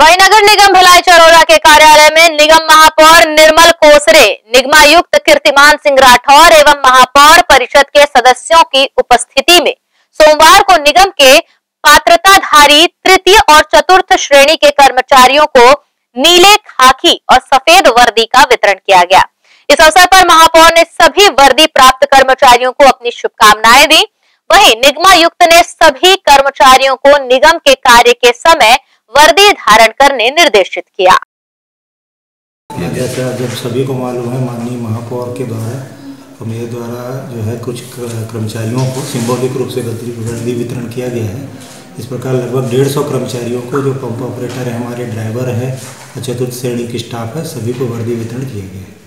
वही नगर निगम भिलाई चरोरा के कार्यालय में निगम महापौर निर्मल कोसरे, निगमायुक्त कीर्तिमान सिंह राठौर एवं महापौर परिषद के सदस्यों की उपस्थिति में सोमवार को निगम के पात्रताधारी तृतीय और चतुर्थ श्रेणी के कर्मचारियों को नीले खाकी और सफ़ेद वर्दी का वितरण किया गया। इस अवसर पर महापौर ने सभी वर्दी प्राप्त कर्मचारियों को अपनी शुभकामनाएँ दी। वहीं निगमायुक्त ने सभी कर्मचारियों को निगम के कार्य के समय वर्दी धारण करने निर्देशित किया। जैसा जब सभी को मालूम है, माननीय महापौर के द्वारा और मेरे द्वारा जो है कुछ कर्मचारियों को सिंबॉलिक रूप से वर्दी वितरण किया गया है। इस प्रकार लगभग डेढ़ सौ कर्मचारियों को जो पंप ऑपरेटर है, हमारे ड्राइवर है चतुर्थ श्रेणी की स्टाफ है, सभी को वर्दी वितरण किया गया है।